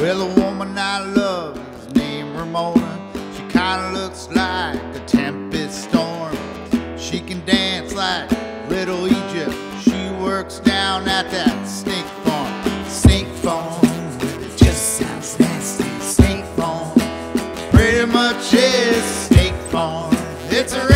Well, the woman I love is named Ramona. She kinda looks like a tempest storm. She can dance like Little Egypt. She works down at that snake farm. Snake farm, it just sounds nasty. Snake farm, pretty much is snake farm. It's a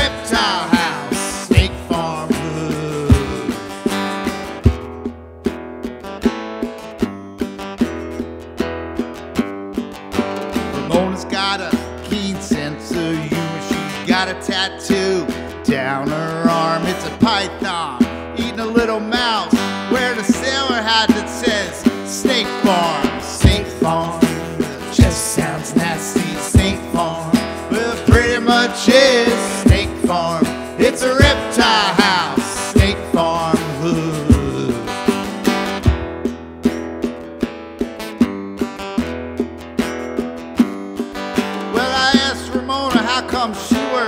got a keen sense of humor. She's got a tattoo down her arm. It's a python eating a little mouse. Wearing a sailor hat that says Snake Farm. Snake Farm. Just sounds nasty. Snake Farm. Well, pretty much is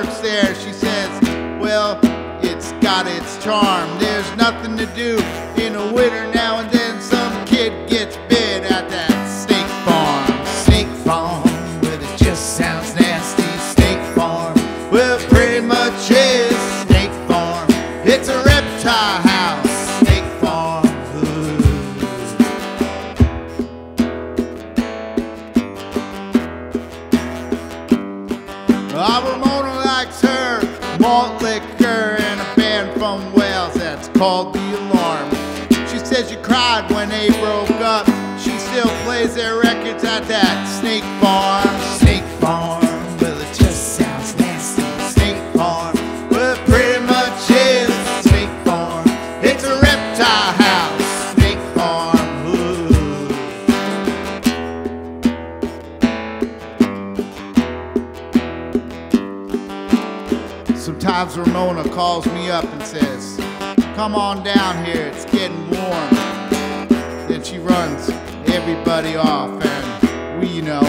works there. She says, well, it's got its charm. There's nothing to do in the winter now and then. Some kid gets bit at that snake farm. Snake farm, well, it just sounds nasty. Snake farm, well, it pretty much is snake farm. It's a reptile house. Snake farm. Ooh. Ramona likes her malt liquor and a band from Wales that's called The Alarm. She says she cried when they broke up. She still plays their records at that Snake Farm. Sometimes Ramona calls me up and says, Come on down here, it's getting warm. Then she runs everybody off, and we, you know,